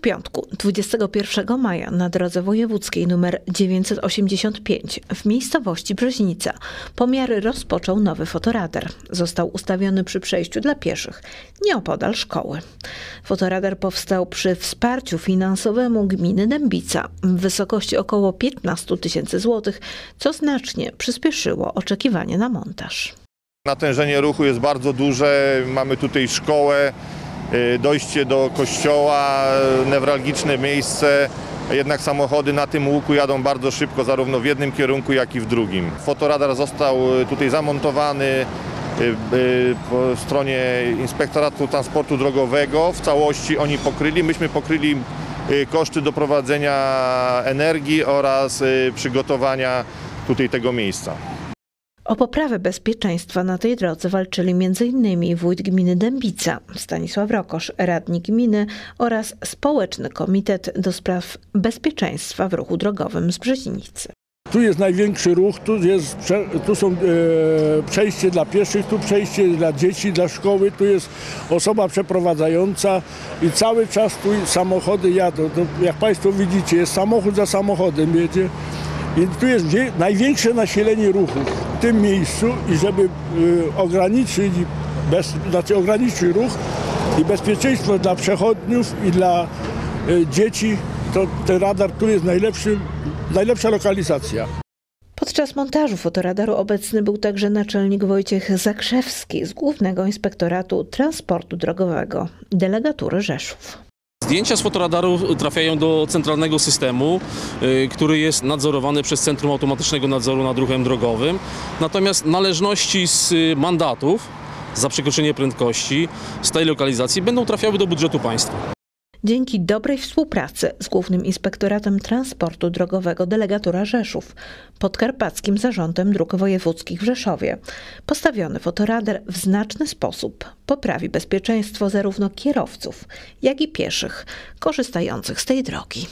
Piątku, 21 maja, na drodze wojewódzkiej nr 985 w miejscowości Brzeźnica pomiary rozpoczął nowy fotoradar. Został ustawiony przy przejściu dla pieszych, nieopodal szkoły. Fotoradar powstał przy wsparciu finansowemu gminy Dębica w wysokości około 15 tysięcy złotych, co znacznie przyspieszyło oczekiwanie na montaż. Natężenie ruchu jest bardzo duże. Mamy tutaj szkołę, dojście do kościoła, y, newralgiczne miejsce. Jednak samochody na tym łuku jadą bardzo szybko, zarówno w jednym kierunku, jak i w drugim. Fotoradar został y, tutaj zamontowany y, y, po stronie Inspektoratu Transportu Drogowego. W całości oni pokryli. Myśmy pokryli y, koszty doprowadzenia energii oraz y, przygotowania tutaj tego miejsca. O poprawę bezpieczeństwa na tej drodze walczyli m.in. wójt gminy Dębica, Stanisław Rokosz, radnik gminy oraz Społeczny Komitet do Spraw Bezpieczeństwa w Ruchu Drogowym z Brzeźnicy. Tu jest największy ruch, tu, jest, tu są e, przejście dla pieszych, tu przejście dla dzieci, dla szkoły, tu jest osoba przeprowadzająca i cały czas tu samochody jadą. To, jak Państwo widzicie, jest samochód za samochodem jedzie i tu jest największe nasilenie ruchu tym miejscu i żeby e, ograniczyć, bez, znaczy ograniczyć ruch i bezpieczeństwo dla przechodniów i dla e, dzieci, to ten radar tu jest najlepszy, najlepsza lokalizacja. Podczas montażu fotoradaru obecny był także naczelnik Wojciech Zakrzewski z Głównego Inspektoratu Transportu Drogowego, delegatury Rzeszów. Zdjęcia z fotoradaru trafiają do centralnego systemu, y, który jest nadzorowany przez Centrum Automatycznego Nadzoru nad Ruchem Drogowym. Natomiast należności z y, mandatów za przekroczenie prędkości z tej lokalizacji będą trafiały do budżetu państwa. Dzięki dobrej współpracy z Głównym Inspektoratem Transportu Drogowego delegatura Rzeszów, podkarpackim zarządem dróg wojewódzkich w Rzeszowie, postawiony fotoradar w znaczny sposób poprawi bezpieczeństwo zarówno kierowców, jak i pieszych korzystających z tej drogi.